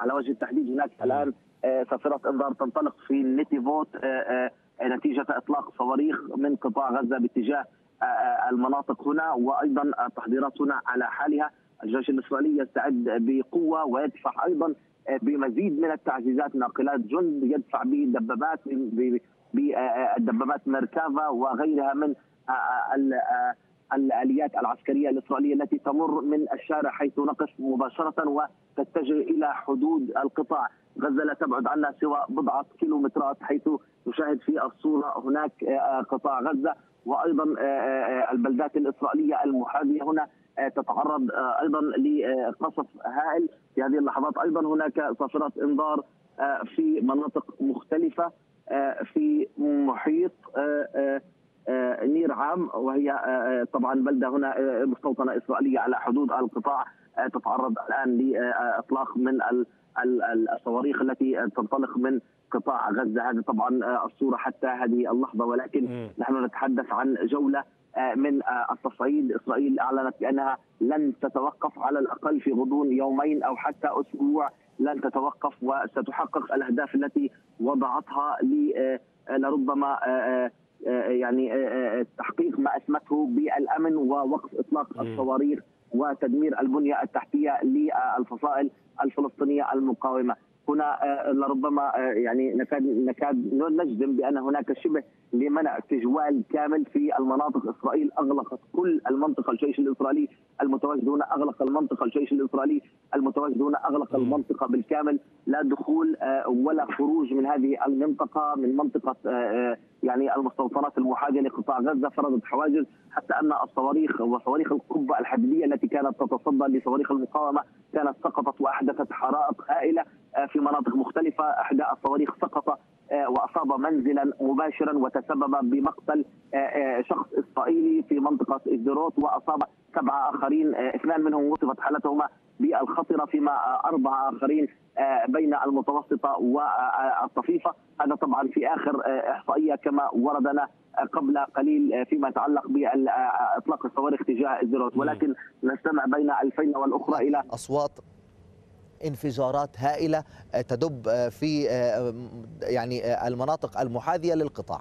على وجه التحديد هناك الآن صافره إنذار تنطلق في نيتيفوت نتيجة إطلاق صواريخ من قطاع غزة باتجاه المناطق هنا وأيضا التحضيرات هنا على حالها. الجيش الإسرائيلي يستعد بقوة ويدفع أيضا بمزيد من التعزيزات ناقلات جند يدفع بدبابات بالدبابات ميركافا وغيرها من الآليات العسكرية الإسرائيلية التي تمر من الشارع حيث نقف مباشرة وتتجه إلى حدود القطاع، غزة لا تبعد عنا سوى بضعة كيلومترات حيث نشاهد في الصورة هناك قطاع غزة وأيضا البلدات الإسرائيلية المحاذية هنا تتعرض أيضا لقصف هائل. في هذه اللحظات أيضا هناك صافرات إنذار في مناطق مختلفة في محيط نير عام وهي طبعا بلدة هنا مستوطنة إسرائيلية على حدود القطاع تتعرض الآن لاطلاق من الصواريخ التي تنطلق من قطاع غزة. هذه طبعا الصورة حتى هذه اللحظة ولكن نحن نتحدث عن جولة من التصعيد. إسرائيل أعلنت بأنها لن تتوقف على الأقل في غضون يومين أو حتى أسبوع لن تتوقف وستحقق الأهداف التي وضعتها لربما يعني تحقيق ما أسمته بالأمن ووقف إطلاق الصواريخ وتدمير البنية التحتية للفصائل الفلسطينية المقاومة. هنا لربما يعني نكاد نكاد نجزم بأن هناك شبه لمنع تجوال كامل في المناطق. إسرائيل أغلقت كل المنطقة الجيش الإسرائيلي المتواجد هنا أغلق المنطقة الجيش الإسرائيلي المتواجد هنا أغلق المنطقة بالكامل. لا دخول ولا خروج من هذه المنطقة من منطقة يعني المستوطنات المحاذيه لقطاع غزة. فرضت حواجز حتى أن الصواريخ وصواريخ القبة الحديدية التي كانت تتصدى لصواريخ المقاومة كانت سقطت وأحدثت حرائق هائلة. في مناطق مختلفة إحدى الصواريخ سقط وأصاب منزلا مباشرا وتسبب بمقتل شخص إسرائيلي في منطقة الزروت وأصاب سبعه آخرين اثنان منهم وصفت حالتهما بالخطرة فيما اربعه آخرين بين المتوسطة والطفيفة. هذا طبعا في آخر إحصائية كما وردنا قبل قليل فيما يتعلق بإطلاق الصواريخ تجاه الزروت ولكن نستمع بين الفين والأخرى إلى أصوات انفجارات هائلة تدب في يعني المناطق المحاذية للقطاع.